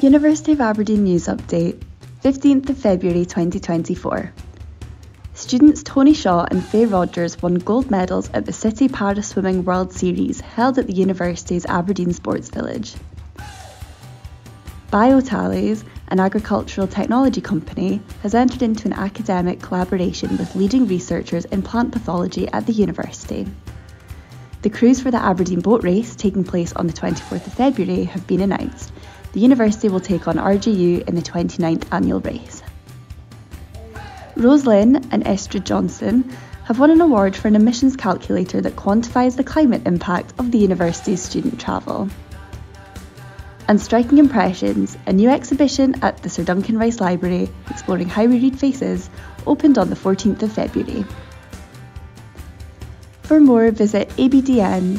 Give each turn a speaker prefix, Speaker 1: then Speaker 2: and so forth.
Speaker 1: University of Aberdeen News Update, 15th of February 2024. Students Toni Shaw and Faye Rogers won gold medals at the Citi Para Swimming World Series held at the university's Aberdeen Sports Village. Biotalys, an agricultural technology company, has entered into an academic collaboration with leading researchers in plant pathology at the university. The crews for the Aberdeen boat race, taking place on the 24th of February, have been announced, the university will take on RGU in the 29th annual race. Rose Lynn and Estrid Johnson have won an award for an emissions calculator that quantifies the climate impact of the university's student travel. And Striking Impressions, a new exhibition at the Sir Duncan Rice Library exploring how we read faces, opened on the 14th of February. For more, visit abdn.ac.uk/news.